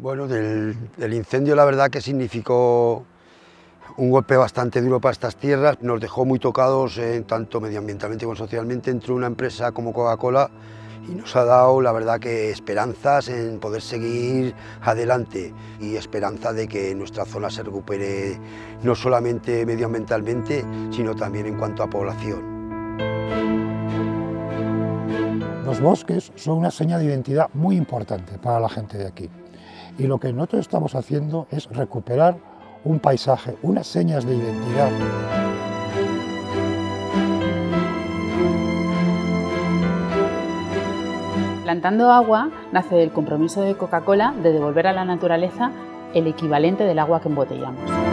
Bueno, del, incendio la verdad que significó un golpe bastante duro para estas tierras, nos dejó muy tocados eh, tanto medioambientalmente como socialmente. Entró una empresa como Coca-Cola y nos ha dado la verdad que esperanzas en poder seguir adelante y esperanza de que nuestra zona se recupere no solamente medioambientalmente, sino también en cuanto a población. Los bosques son una seña de identidad muy importante para la gente de aquí y lo que nosotros estamos haciendo es recuperar un paisaje, unas señas de identidad. Plantando agua nace del compromiso de Coca-Cola de devolver a la naturaleza el equivalente del agua que embotellamos.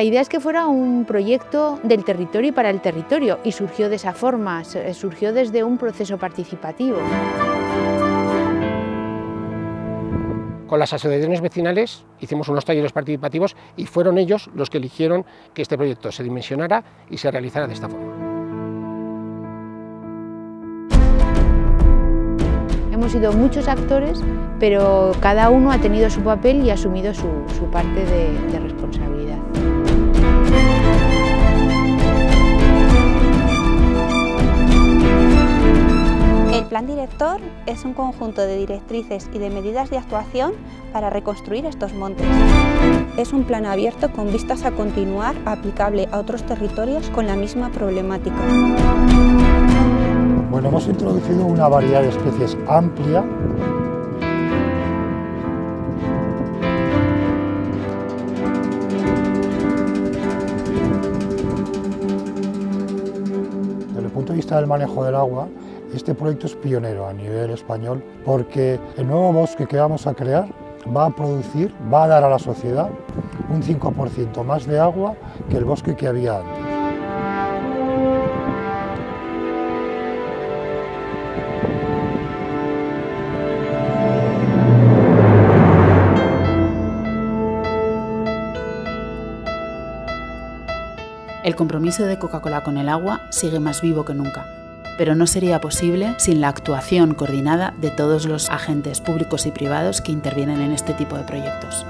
La idea es que fuera un proyecto del territorio y para el territorio y surgió de esa forma, surgió desde un proceso participativo. Con las asociaciones vecinales hicimos unos talleres participativos y fueron ellos los que eligieron que este proyecto se dimensionara y se realizara de esta forma. Hemos sido muchos actores, pero cada uno ha tenido su papel y ha asumido su, parte de, de responsabilidad. Plan director es un conjunto de directrices y de medidas de actuación para reconstruir estos montes. Es un plan abierto con vistas a continuar aplicable a otros territorios con la misma problemática. Bueno, hemos introducido una variedad de especies amplia Desde el punto de vista del manejo del agua, este proyecto es pionero a nivel español porque el nuevo bosque que vamos a crear va a producir, va a dar a la sociedad un 5% más de agua que el bosque que había antes. El compromiso de Coca-Cola con el agua sigue más vivo que nunca, pero no sería posible sin la actuación coordinada de todos los agentes públicos y privados que intervienen en este tipo de proyectos.